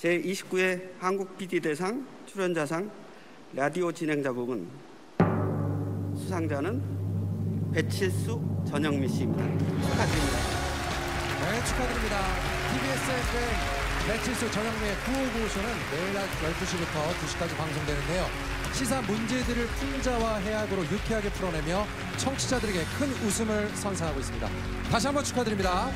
제29회 한국 PD대상 출연자상 라디오 진행자 부문 수상자는 배칠수 전영미 씨입니다. 축하드립니다. 네, 축하드립니다. TBS FM 매칠수 전영미의 959쇼는 매일 낮 12시부터 2시까지 방송되는데요. 시사 문제들을 풍자와 해악으로 유쾌하게 풀어내며 청취자들에게 큰 웃음을 선사하고 있습니다. 다시 한번 축하드립니다.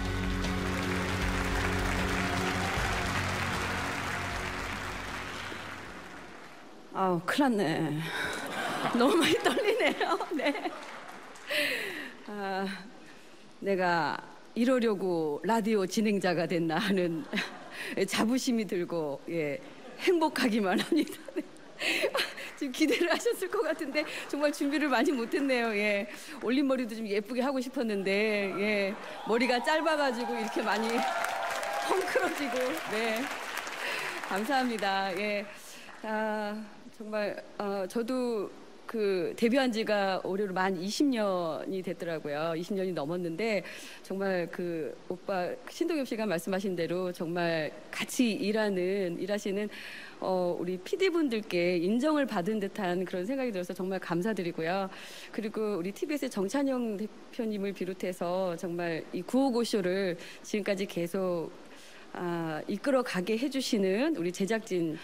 아우 큰일 났네. 너무 많이 떨리네요. 네. 아, 내가 이러려고 라디오 진행자가 됐나 하는 자부심이 들고 예, 행복하기만 합니다. 네. 지금 기대를 하셨을 것 같은데 정말 준비를 많이 못했네요. 예, 올린 머리도 좀 예쁘게 하고 싶었는데 예, 머리가 짧아가지고 이렇게 많이 헝클어지고 네 감사합니다. 예, 아, 정말 어, 저도 그 데뷔한 지가 올해로 만 20년이 됐더라고요. 20년이 넘었는데 정말 그 오빠 신동엽 씨가 말씀하신 대로 정말 같이 일하는 일하시는 어, 우리 PD 분들께 인정을 받은 듯한 그런 생각이 들어서 정말 감사드리고요. 그리고 우리 TBS의 정찬영 대표님을 비롯해서 정말 이 구호고 쇼를 지금까지 계속 아, 이끌어 가게 해주시는 우리 제작진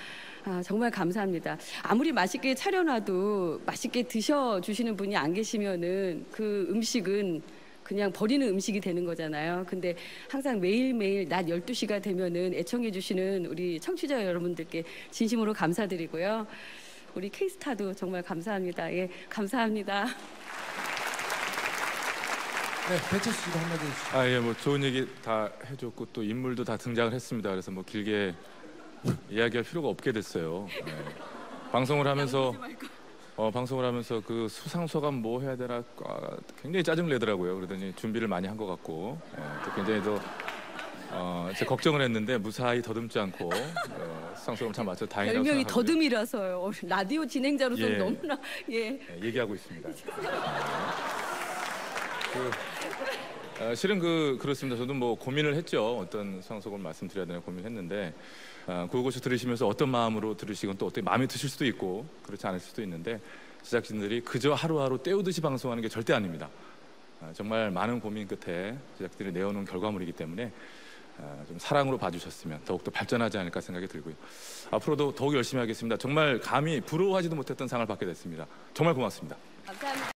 아, 정말 감사합니다. 아무리 맛있게 차려놔도 맛있게 드셔주시는 분이 안 계시면은 그 음식은 그냥 버리는 음식이 되는 거잖아요. 근데 항상 매일매일 낮 12시가 되면은 애청해 주시는 우리 청취자 여러분들께 진심으로 감사드리고요. 우리 케이스타도 정말 감사합니다. 예, 감사합니다. 네, 배철수 씨도 한마디 해주시죠. 아, 예, 뭐 좋은 얘기 다 해줬고 또 인물도 다 등장을 했습니다. 그래서 뭐 길게 이야기할 필요가 없게 됐어요. 네. 방송을 하면서 어, 방송을 하면서 그 수상 소감 뭐 해야 되나 아, 굉장히 짜증 내더라고요. 그러더니 준비를 많이 한 것 같고 예, 또 굉장히 또 어, 제 걱정을 했는데 무사히 더듬지 않고 예, 수상 소감 참 맞춰 다행이라고 별명이 생각하고요. 더듬이라서요. 라디오 진행자로서 예. 너무나 예. 예, 얘기하고 있습니다. 그, 어, 실은 그 그렇습니다. 저도 뭐 고민을 했죠. 어떤 상속을 말씀드려야 되나 고민했는데 어, 그것을 들으시면서 어떤 마음으로 들으시건 또 어떻게 마음에 드실 수도 있고 그렇지 않을 수도 있는데 제작진들이 그저 하루하루 때우듯이 방송하는 게 절대 아닙니다. 어, 정말 많은 고민 끝에 제작진이 내어놓은 결과물이기 때문에 어, 좀 사랑으로 봐주셨으면 더욱더 발전하지 않을까 생각이 들고요. 앞으로도 더욱 열심히 하겠습니다. 정말 감히 부러워하지도 못했던 상을 받게 됐습니다. 정말 고맙습니다. 감사합니다.